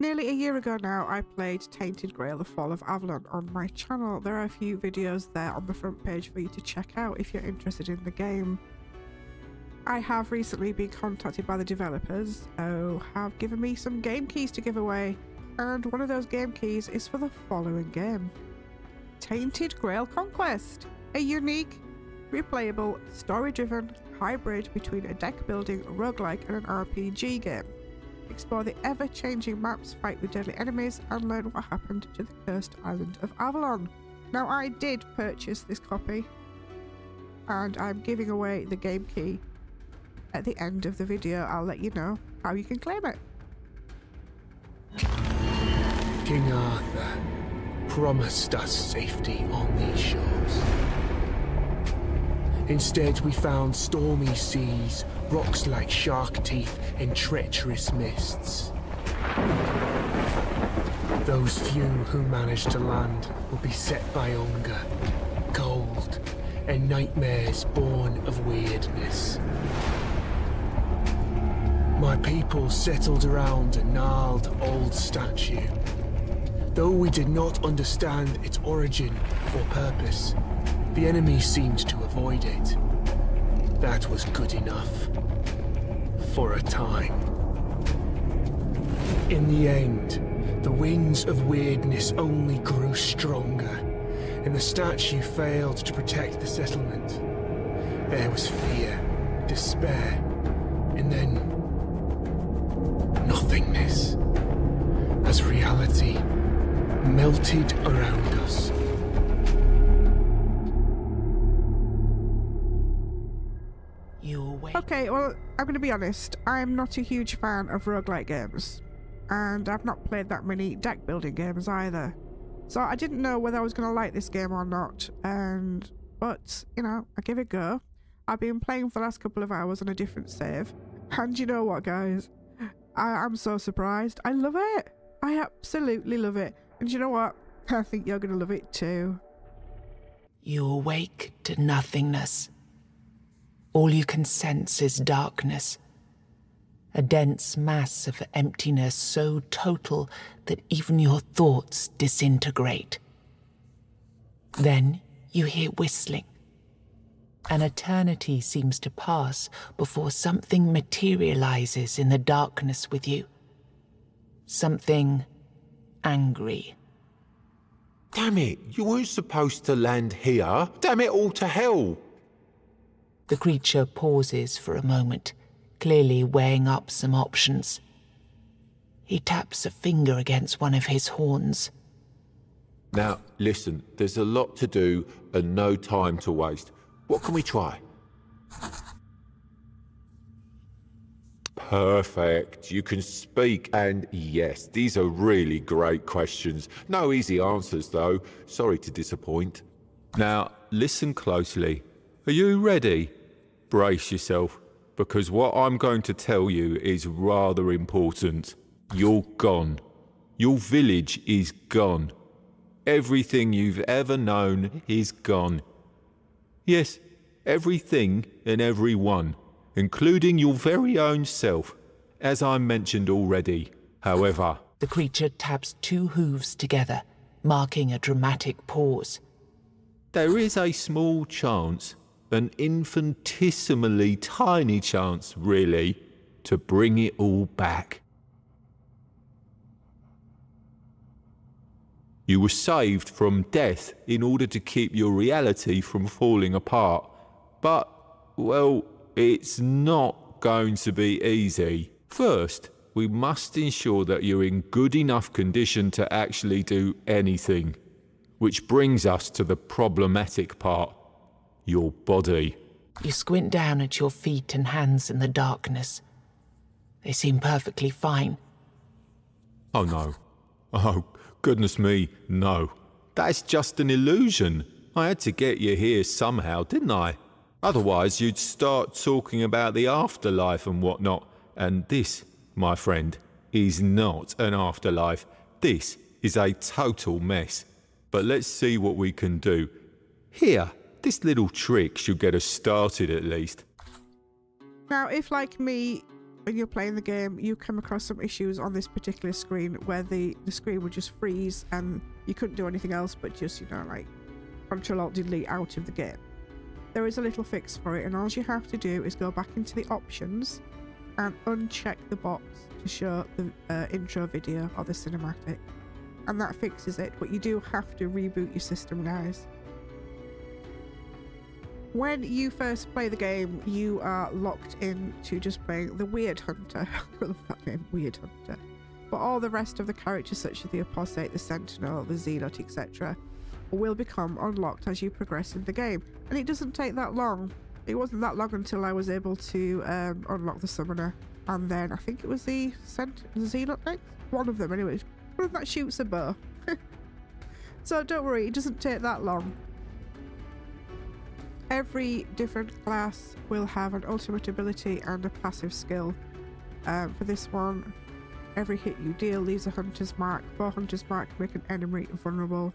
Nearly a year ago now, I played Tainted Grail The Fall of Avalon on my channel. There are a few videos there on the front page for you to check out if you're interested in the game. I have recently been contacted by the developers who have given me some game keys to give away, and one of those game keys is for the following game Tainted Grail Conquest, a unique, replayable, story driven hybrid between a deck building roguelike and an RPG game. Explore the ever changing maps, fight with deadly enemies, and learn what happened to the cursed island of Avalon. Now, I did purchase this copy, and I'm giving away the game key. At the end of the video, I'll let you know how you can claim it. King Arthur promised us safety on these shores. Instead, we found stormy seas, rocks like shark teeth, and treacherous mists. Those few who managed to land will be set by hunger, cold, and nightmares born of weirdness. My people settled around a gnarled old statue. Though we did not understand its origin or purpose, the enemy seemed to avoid it. That was good enough. For a time. In the end, the winds of weirdness only grew stronger, and the statue failed to protect the settlement. There was fear, despair, and then nothingness. As reality melted around us. Okay, well, I'm going to be honest. I'm not a huge fan of roguelike games. And I've not played that many deck building games either. So I didn't know whether I was going to like this game or not. And, but, you know, I give it a go. I've been playing for the last couple of hours on a different save. And you know what, guys? I, I'm so surprised. I love it. I absolutely love it. And you know what? I think you're going to love it too. You awake to nothingness. All you can sense is darkness. A dense mass of emptiness so total that even your thoughts disintegrate. Then you hear whistling. An eternity seems to pass before something materializes in the darkness with you. Something angry. Damn it, you weren't supposed to land here. Damn it all to hell. The creature pauses for a moment, clearly weighing up some options. He taps a finger against one of his horns. Now, listen, there's a lot to do and no time to waste. What can we try? Perfect. You can speak, and yes, these are really great questions. No easy answers, though. Sorry to disappoint. Now, listen closely. Are you ready? Brace yourself, because what I'm going to tell you is rather important. You're gone. Your village is gone. Everything you've ever known is gone. Yes, everything and everyone including your very own self, as I mentioned already. However, The creature taps two hooves together, marking a dramatic pause. there is a small chance, an infinitesimally tiny chance, really, to bring it all back. You were saved from death in order to keep your reality from falling apart. But, well, it's not going to be easy. First, we must ensure that you're in good enough condition to actually do anything. Which brings us to the problematic part your body. You squint down at your feet and hands in the darkness. They seem perfectly fine. Oh no. Oh, goodness me, no. That's just an illusion. I had to get you here somehow, didn't I? Otherwise, you'd start talking about the afterlife and whatnot. And this, my friend, is not an afterlife. This is a total mess. But let's see what we can do. Here, this little trick should get us started at least. Now, if like me, when you're playing the game, you come across some issues on this particular screen where the, the screen would just freeze and you couldn't do anything else but just, you know, like Control Alt Delete out of the game. There is a little fix for it, and all you have to do is go back into the options and uncheck the box to show the uh, intro video or the cinematic. And that fixes it, but you do have to reboot your system, guys. When you first play the game, you are locked into just playing the Weird Hunter. I love that name, Weird Hunter. But all the rest of the characters, such as the Apostate, the Sentinel, the Zealot, etc., will become unlocked as you progress in the game. And it doesn't take that long. It wasn't that long until I was able to um, unlock the Summoner. And then I think it was the, Sent Zealot next? One of them, anyways. One of that shoots a bow. so don't worry, it doesn't take that long. Every different class will have an ultimate ability and a passive skill. Um, for this one, every hit you deal leaves a hunter's mark. For hunter's mark, make an enemy vulnerable.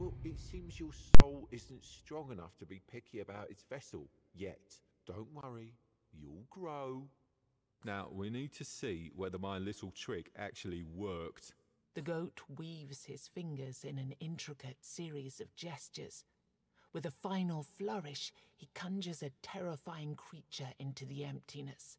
Well, it seems your soul isn't strong enough to be picky about its vessel yet. Don't worry, you'll grow. Now, we need to see whether my little trick actually worked. The goat weaves his fingers in an intricate series of gestures. With a final flourish, he conjures a terrifying creature into the emptiness.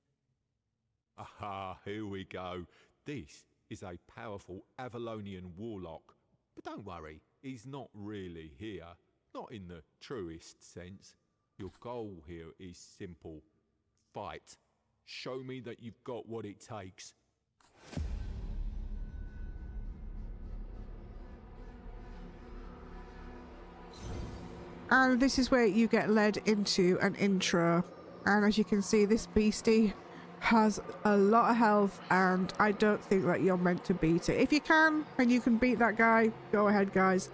Aha, here we go. This is a powerful Avalonian warlock. But don't worry, he's not really here. Not in the truest sense. Your goal here is simple. Fight. Show me that you've got what it takes. And this is where you get led into an intro. And as you can see, this beastie has a lot of health and I don't think that you're meant to beat it. If you can and you can beat that guy, go ahead guys.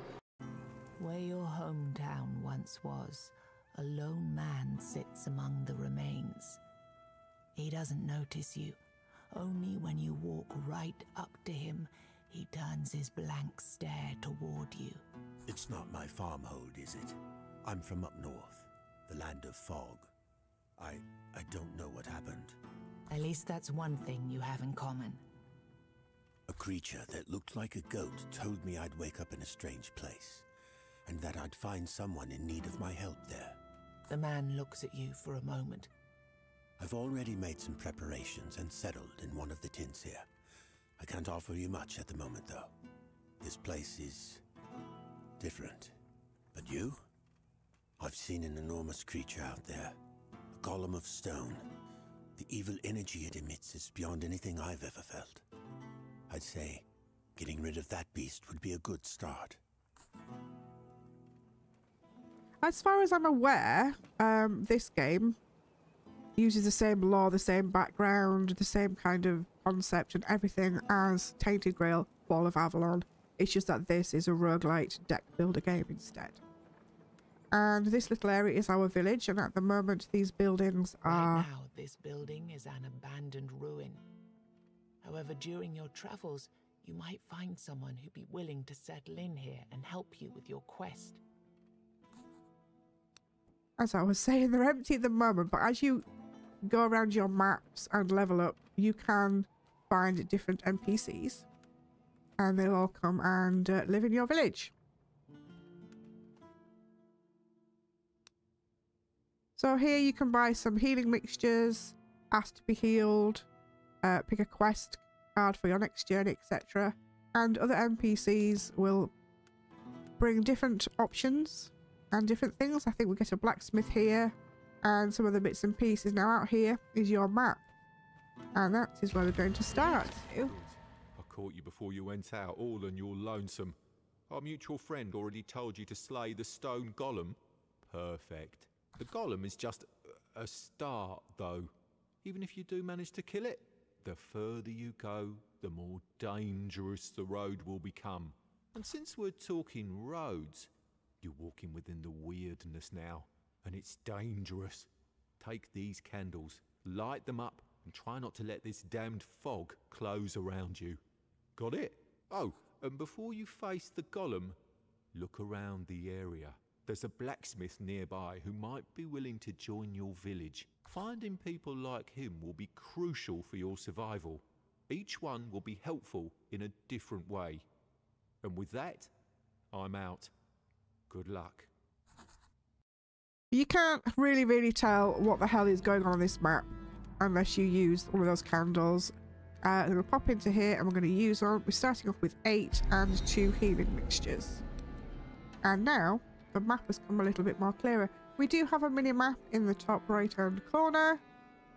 Where your hometown once was, a lone man sits among the remains. He doesn't notice you. Only when you walk right up to him, he turns his blank stare toward you. It's not my farmhold, is it? I'm from up north, the land of fog. I I don't know what happened. At least that's one thing you have in common. A creature that looked like a goat told me I'd wake up in a strange place, and that I'd find someone in need of my help there. The man looks at you for a moment. I've already made some preparations and settled in one of the tents here. I can't offer you much at the moment, though. This place is different. But you? I've seen an enormous creature out there, a column of stone. The evil energy it emits is beyond anything I've ever felt. I'd say getting rid of that beast would be a good start. As far as I'm aware, um, this game uses the same lore, the same background, the same kind of concept and everything as Tainted Grail Fall of Avalon. It's just that this is a roguelite deck builder game instead. And this little area is our village, and at the moment, these buildings are. Right now, this building is an abandoned ruin. However, during your travels, you might find someone who'd be willing to settle in here and help you with your quest. As I was saying, they're empty at the moment, but as you go around your maps and level up, you can find different NPCs, and they'll all come and uh, live in your village. So here you can buy some healing mixtures, ask to be healed, uh, pick a quest card for your next journey, etc. And other NPCs will bring different options and different things. I think we get a blacksmith here and some other bits and pieces. Now out here is your map. And that is where we're going to start. I caught you before you went out, all on your lonesome. Our mutual friend already told you to slay the stone golem. Perfect. The golem is just a start, though. Even if you do manage to kill it, the further you go, the more dangerous the road will become. And since we're talking roads, you're walking within the weirdness now, and it's dangerous. Take these candles, light them up, and try not to let this damned fog close around you. Got it? Oh, and before you face the golem, look around the area. There's a blacksmith nearby who might be willing to join your village. Finding people like him will be crucial for your survival. Each one will be helpful in a different way. And with that, I'm out. Good luck. You can't really, really tell what the hell is going on on this map unless you use one of those candles. Uh, to pop into here and we're going to use one. We're starting off with eight and two healing mixtures. And now the map has come a little bit more clearer. We do have a mini map in the top right hand corner.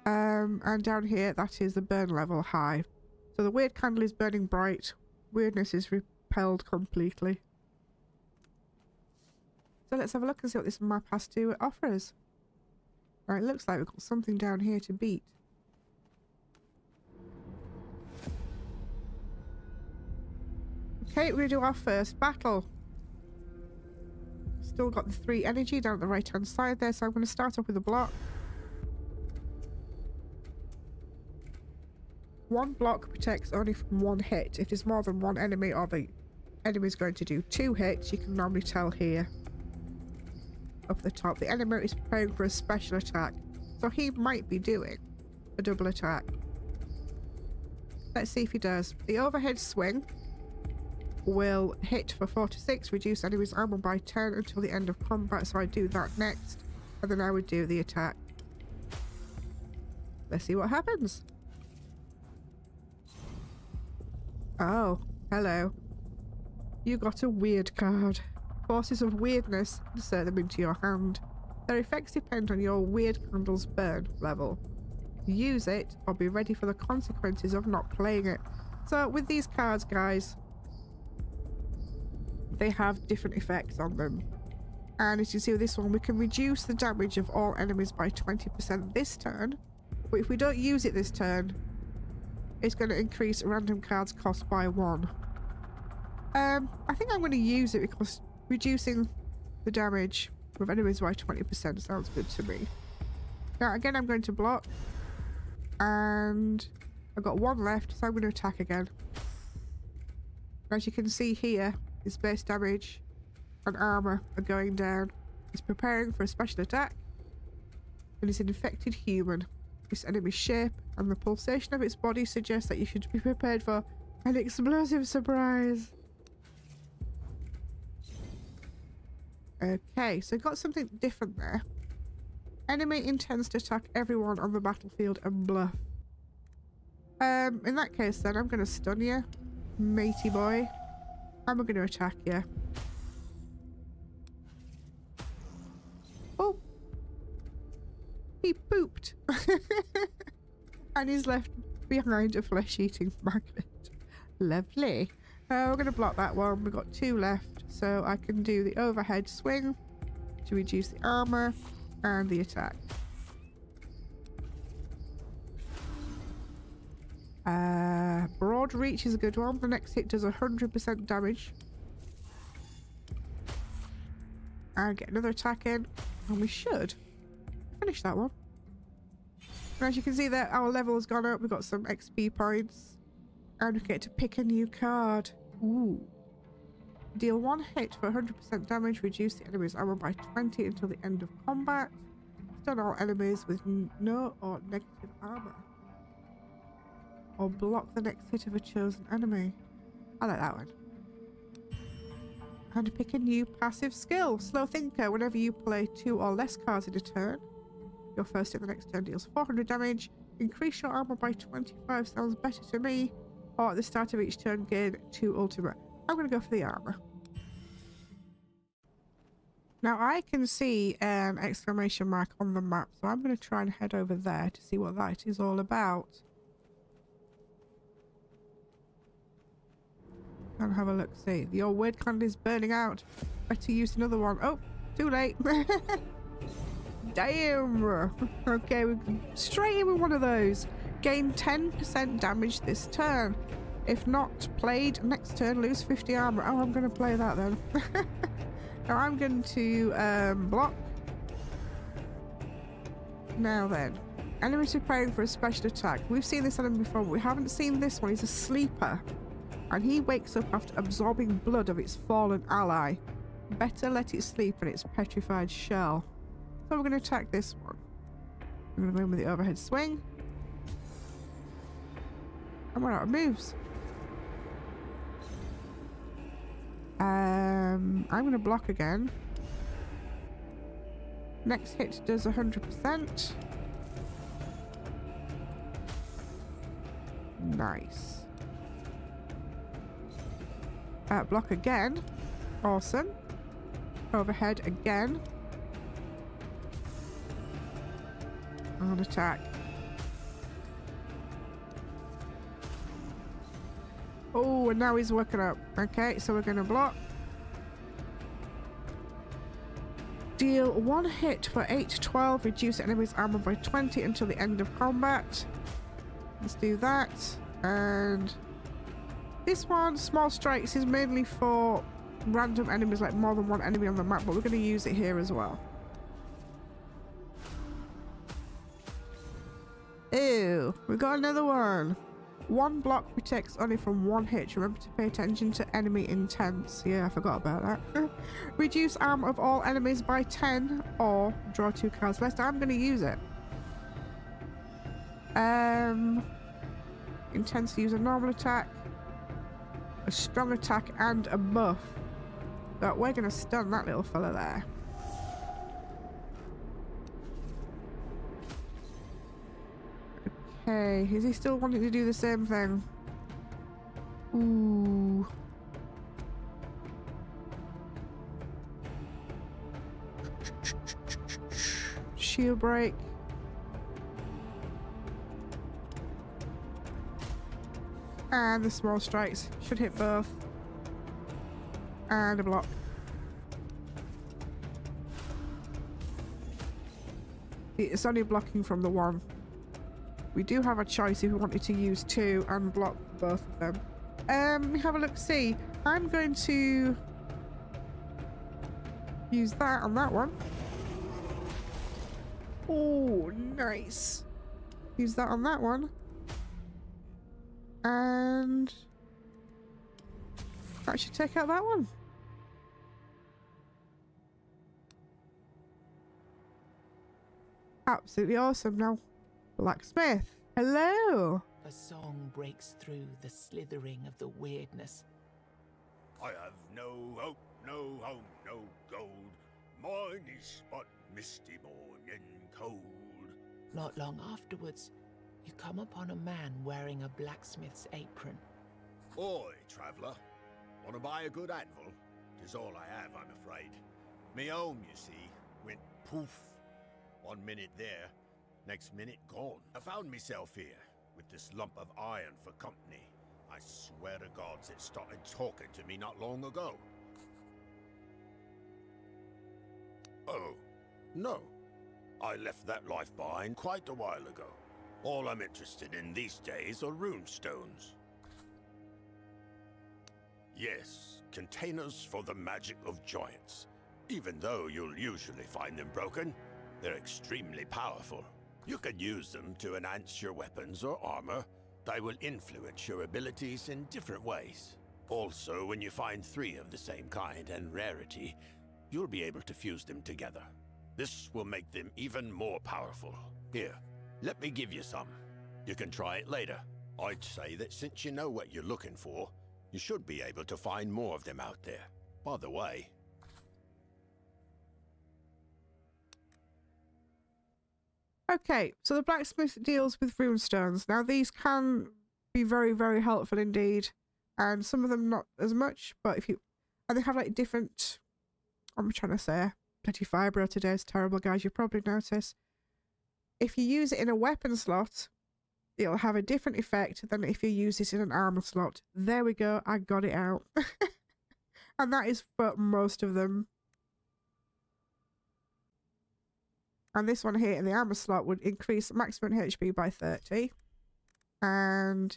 Um, and down here, that is the burn level high. So the weird candle is burning bright. Weirdness is repelled completely. So let's have a look and see what this map has to offer us. Right, looks like we've got something down here to beat. Okay, to do our first battle. Still got the three energy down the right hand side there, so I'm going to start off with a block. One block protects only from one hit. If there's more than one enemy or the enemy is going to do two hits, you can normally tell here. Up the top. The enemy is preparing for a special attack, so he might be doing a double attack. Let's see if he does. The overhead swing will hit for 4 to 6, reduce enemy's armor by 10 until the end of combat, so I do that next, and then I would do the attack. Let's see what happens. Oh, hello. You got a weird card. Forces of weirdness, insert them into your hand. Their effects depend on your weird candle's burn level. Use it or be ready for the consequences of not playing it. So with these cards, guys, they have different effects on them. And as you see with this one, we can reduce the damage of all enemies by 20% this turn. But if we don't use it this turn, it's going to increase random cards cost by one. Um, I think I'm going to use it because reducing the damage of enemies by 20% sounds good to me. Now again, I'm going to block. And I've got one left, so I'm going to attack again. As you can see here, his base damage and armor are going down. He's preparing for a special attack. And he's an infected human. This enemy's shape and the pulsation of its body suggests that you should be prepared for an explosive surprise. Okay, so got something different there. Enemy intends to attack everyone on the battlefield and bluff. Um, in that case then, I'm going to stun you, matey boy. I'm going to attack you. Oh! He pooped! and he's left behind a flesh-eating magnet. Lovely. Uh, we're going to block that one. We've got two left. So I can do the overhead swing to reduce the armor and the attack. Uh, broad reach is a good one. The next hit does 100% damage. And get another attack in. And we should finish that one. And as you can see there, our level has gone up. We've got some XP points. And we get to pick a new card. Ooh. Deal one hit for 100% damage. Reduce the enemy's armor by 20 until the end of combat. Stun all enemies with no or negative armor or block the next hit of a chosen enemy. I like that one. And pick a new passive skill. Slow Thinker. Whenever you play two or less cards in a turn, your first hit the next turn deals 400 damage. Increase your armor by 25 sounds better to me. Or at the start of each turn, gain two ultimate. I'm going to go for the armor. Now I can see an exclamation mark on the map, so I'm going to try and head over there to see what that is all about. And have a look see. The old weird candle is burning out. Better use another one. Oh, too late. Damn. Okay, we straight in with one of those. Gain 10% damage this turn. If not played, next turn lose 50 armor. Oh, I'm going to play that then. now I'm going to um, block. Now then. Enemies preparing for a special attack. We've seen this enemy before, but we haven't seen this one. He's a sleeper and he wakes up after absorbing blood of its fallen ally. Better let it sleep in its petrified shell. So we're going to attack this one. I'm going to go in with the overhead swing. We're out of moves. Um, I'm going to block again. Next hit does 100%. Nice. Uh, block again. Awesome. Overhead again. On attack. Oh, and now he's working up. Okay, so we're going to block. Deal one hit for 8 to 12. Reduce enemy's armor by 20 until the end of combat. Let's do that. And this one, small strikes, is mainly for random enemies, like more than one enemy on the map, but we're going to use it here as well. Ew, we got another one. One block protects only from one hit. Remember to pay attention to enemy intents. Yeah, I forgot about that. Reduce armor of all enemies by 10 or draw two cards less. I'm going to use it. Um, intends to use a normal attack, a strong attack, and a buff. But we're going to stun that little fella there. Okay, is he still wanting to do the same thing? Ooh. Shield break. And the small strikes should hit both. And a block. It's only blocking from the one. We do have a choice if we wanted to use two and block both of them. Um, have a look see. I'm going to use that on that one. Oh, nice. Use that on that one. And that should take out that one. Absolutely awesome. Now, Blacksmith. Hello. A song breaks through the slithering of the weirdness. I have no hope, no home, no gold. Mine is but misty morn and cold. Not long afterwards, you come upon a man wearing a blacksmith's apron. Oi, traveller. Want to buy a good anvil? Tis all I have, I'm afraid. Me home, you see, went poof. One minute there, next minute gone. I found myself here, with this lump of iron for company. I swear to gods it started talking to me not long ago. Oh, no. I left that life behind quite a while ago. All I'm interested in these days are rune stones. Yes, containers for the magic of giants. Even though you'll usually find them broken, they're extremely powerful. You can use them to enhance your weapons or armor. They will influence your abilities in different ways. Also, when you find three of the same kind and rarity, you'll be able to fuse them together. This will make them even more powerful. Here, let me give you some. You can try it later. I'd say that since you know what you're looking for, you should be able to find more of them out there. By the way, Okay, so the blacksmith deals with rune stones. Now these can be very, very helpful indeed, and some of them not as much. But if you, and they have like different. I'm trying to say, bloody fibro today is terrible, guys. You probably notice. If you use it in a weapon slot, it'll have a different effect than if you use it in an armor slot. There we go. I got it out, and that is for most of them. And this one here in the armor slot would increase maximum HP by 30. And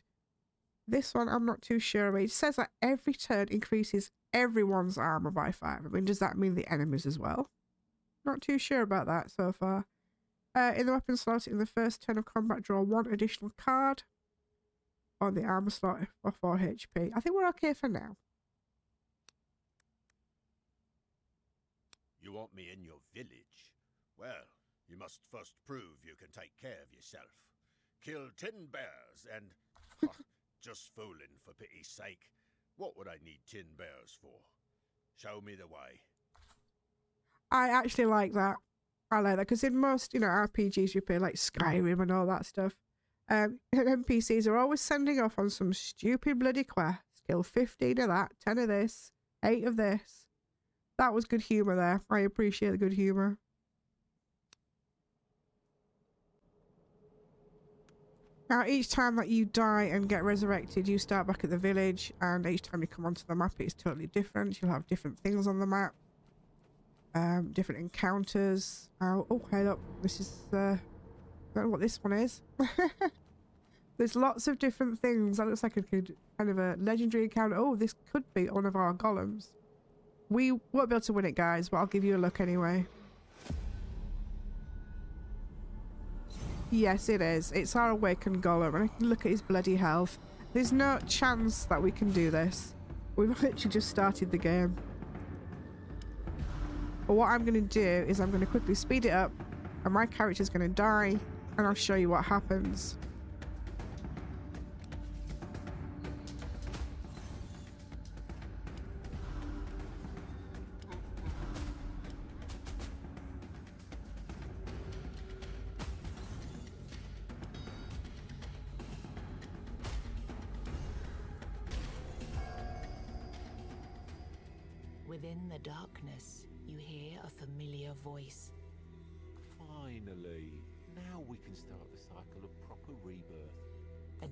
this one, I'm not too sure. It says that every turn increases everyone's armor by 5. I mean, does that mean the enemies as well? Not too sure about that so far. Uh, in the weapon slot, in the first turn of combat, draw one additional card. On the armor slot for 4 HP. I think we're okay for now. You want me in your village? Well, you must first prove you can take care of yourself. Kill ten bears and... just fooling, for pity's sake. What would I need ten bears for? Show me the way. I actually like that. I like that because in most, you know, RPGs you play like Skyrim and all that stuff, um, NPCs are always sending off on some stupid bloody quest. Kill 15 of that, 10 of this, 8 of this. That was good humour there. I appreciate the good humour. Now, each time that you die and get resurrected, you start back at the village, and each time you come onto the map, it's totally different. You'll have different things on the map, um, different encounters. Oh, oh, hey, look, this is, uh, I don't know what this one is. There's lots of different things. That looks like a good kind of a legendary encounter. Oh, this could be one of our golems. We won't be able to win it, guys, but I'll give you a look anyway. Yes, it is. It's our awakened golem, and I can look at his bloody health. There's no chance that we can do this. We've literally just started the game. But what I'm going to do is I'm going to quickly speed it up, and my character's going to die, and I'll show you what happens.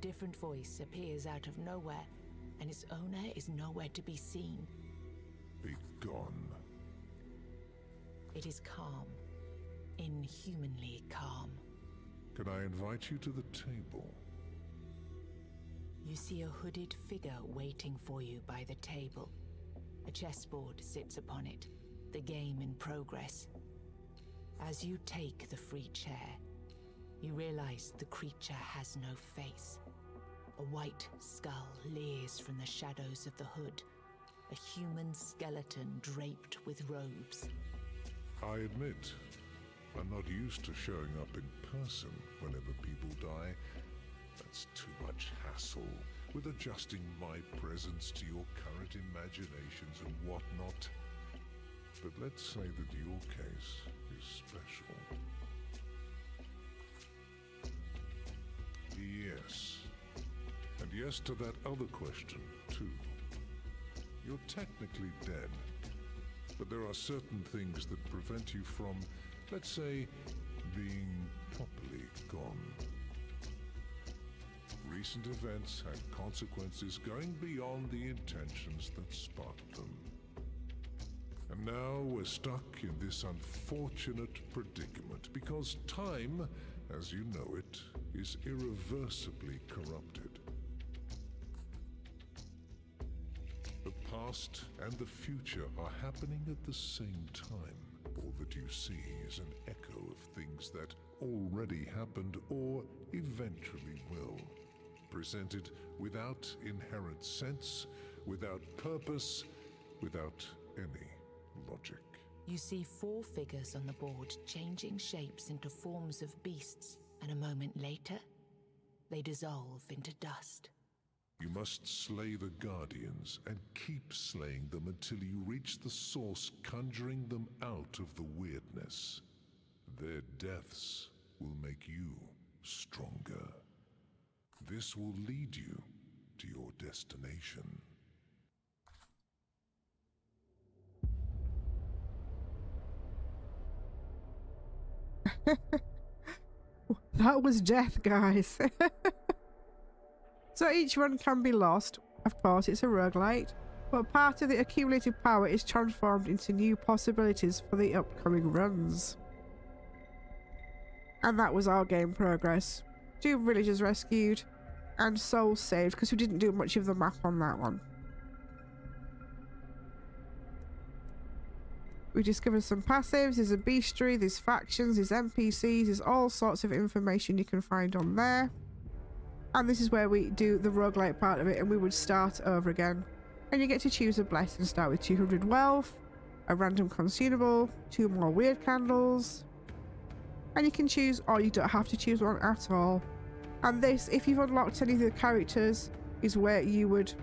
Different voice appears out of nowhere, and its owner is nowhere to be seen. Be gone. It is calm, inhumanly calm. Can I invite you to the table? You see a hooded figure waiting for you by the table. A chessboard sits upon it, the game in progress. As you take the free chair, you realize the creature has no face. A white skull leers from the shadows of the hood, a human skeleton draped with robes. I admit, I'm not used to showing up in person whenever people die. That's too much hassle with adjusting my presence to your current imaginations and whatnot. But let's say that your case is special. Yes. Yes to that other question, too. You're technically dead, but there are certain things that prevent you from, let's say, being properly gone. Recent events had consequences going beyond the intentions that sparked them. And now we're stuck in this unfortunate predicament because time, as you know it, is irreversibly corrupted. Past and the future are happening at the same time. All that you see is an echo of things that already happened or eventually will. Presented without inherent sense, without purpose, without any logic. You see four figures on the board changing shapes into forms of beasts, and a moment later, they dissolve into dust. You must slay the Guardians and keep slaying them until you reach the source conjuring them out of the weirdness. Their deaths will make you stronger. This will lead you to your destination. that was death, guys. so each run can be lost. Of course, it's a roguelite. But part of the accumulated power is transformed into new possibilities for the upcoming runs. And that was our game progress. Two villagers rescued and souls saved because we didn't do much of the map on that one. We discovered some passives, there's a bestiary, there's factions, there's NPCs, there's all sorts of information you can find on there. And this is where we do the roguelite part of it and we would start over again. And you get to choose a bless and start with 200 wealth. a random consumable, two more weird candles, and you can choose or you don't have to choose one at all. And this, if you've unlocked any of the characters, is where you would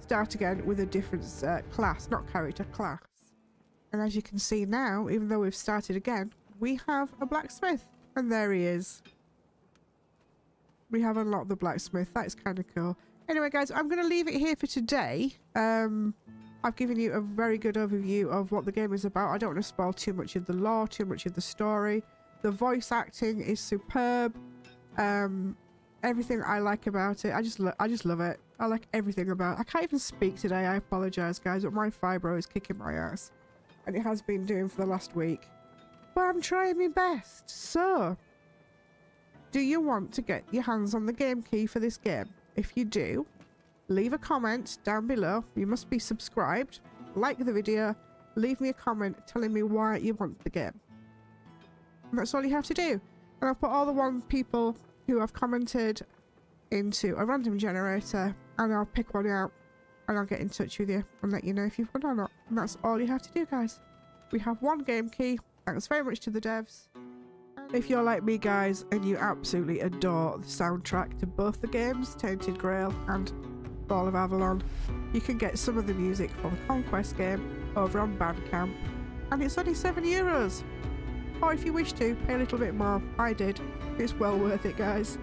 start again with a different uh, class, not character, class. And as you can see now, even though we've started again, we have a blacksmith. And there he is. We have unlocked the blacksmith. That's kind of cool. Anyway, guys, I'm going to leave it here for today. Um, I've given you a very good overview of what the game is about. I don't want to spoil too much of the lore, too much of the story. The voice acting is superb. Um, everything I like about it, I just, I just love it. I like everything about it. I can't even speak today. I apologize, guys, but my fibro is kicking my ass. And it has been doing for the last week. But I'm trying my best. So, do you want to get your hands on the game key for this game? If you do, leave a comment down below. You must be subscribed, like the video, leave me a comment telling me why you want the game. And that's all you have to do. And I'll put all the one people who have commented into a random generator and I'll pick one out and I'll get in touch with you and let you know if you've won or not. And that's all you have to do, guys. We have one game key. Thanks very much to the devs. If you're like me, guys, and you absolutely adore the soundtrack to both the games, Tainted Grail and Fall of Avalon, you can get some of the music for the Conquest game over on Bandcamp, and it's only 7 euros. Or if you wish to, pay a little bit more. I did. It's well worth it, guys.